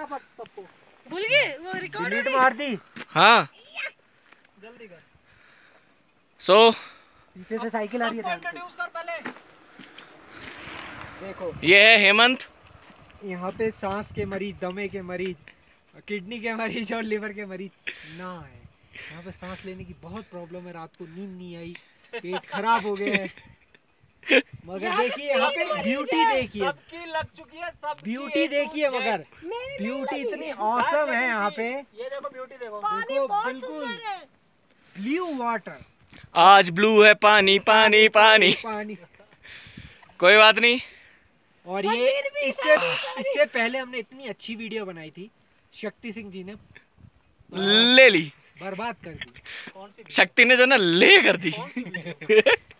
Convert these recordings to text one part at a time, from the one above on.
फटाफट सबको भूल गए? वो रिकॉर्ड मार दी। हाँ। जल्दी कर। सो पीछे से साइकिल आ रही है। इंट्रोड्यूस कर पहले। देखो। ये है हेमंत। यहाँ पे सांस के मरीज़ दमे के मरीज़ किडनी के मरीज़ और लिवर के मरीज़ ना है। यहाँ पे सांस लेने की बहुत प्रॉब्लम है। रात को नींद नहीं आई। पेट खराब हो गया है। मगर देखिए यहाँ पे ब्यूटी देखिए। सबकी लग चुकी है सब ब्यूटी देखिए मगर। ब्यूटी इतनी औसम है यहाँ पे। ये देखो ब्यूटी देखो। देखो, बिल्कुल। ब्लू वाटर आज ब्लू है पानी पानी पानी पानी। कोई बात नहीं। और ये इससे इससे पहले हमने इतनी अच्छी वीडियो बनाई थी। शक्ति सिंह जी ने ले ली। बर्बाद कर दी। कौन सी शक्ति ने जो ना ले कर दी।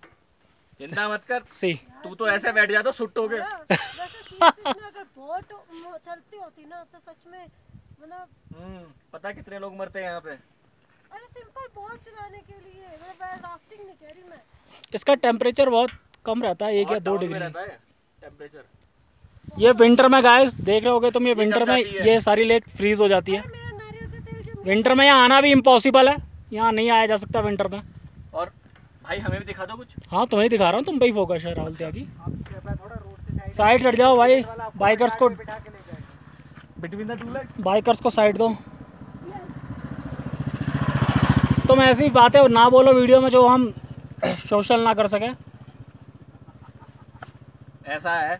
चिंता मत कर। see तू तो ऐसे बैठ जाता सुट हो गए वैसे सीरीज़ में अगर बहुत चलती होती ना तो सच में मतलब पता कितने लोग मरते हैं यहाँ पे? अरे सिंपल बोट चलाने के लिए मैं राफ्टिंग नहीं कह रही मैं। इसका टेम्परेचर बहुत कम रहता है एक या दो डिग्री रहता है टेम्परेचर ये विंटर में गाइस देख रहे होगे तुम ये विंटर में ये सारी लेक फ्रीज हो जाती है। का विंटर में यहाँ आना भी इम्पॉसिबल है। यहाँ नहीं आया जा सकता विंटर में। भाई हमें भी दिखा दो कुछ। हाँ तुम्हें दिखा रहा हूँ तुम पे ही फोकस है राहुल त्यागी। साइड हट जाओ भाई बाइकर्स को बिठा के ले जाएगा। Between the two legs bikers को साइड दो। तुम ऐसी बातें ना बोलो वीडियो में जो हम सोशल ना कर सके। ऐसा है।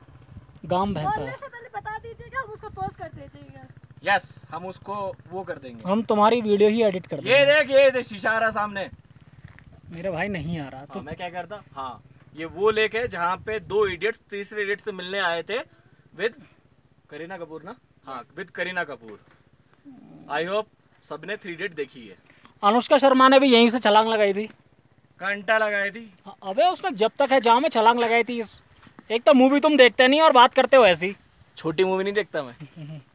गाँव भैंसा है पहले बता दीजिएगा हम उसको पोस्ट कर दीजिएगा। यस हम उसको वो कर देंगे। हम तुम्हारी वीडियो ही एडिट कर ये देख ये देख शीशा आ रहा सामने। मेरे भाई नहीं आ रहा हाँ, तो मैं क्या करता? हाँ ये वो लेक है जहाँ पे दो इडियट्स तीसरे इडियट से मिलने आए थे विद करीना कपूर ना? हाँ with Kareena Kapoor. I hope सबने थ्री इडियट देखी है। अनुष्का शर्मा ने भी यहीं से छलांग लगाई थी। घंटा लगाई थी। हाँ, अबे उसने जब तक है जहाँ में छलांग लगाई थी एक तो मूवी तुम देखते नहीं और बात करते हो ऐसी। छोटी मूवी नहीं देखता मैं।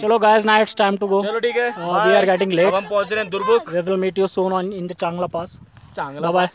चलो guys now it's time to go चलो ठीक है। वी आर गेटिंग लेट अब हम पहुँच रहे हैं Durbuk we will meet you soon on in the Changla pass Changla bye bye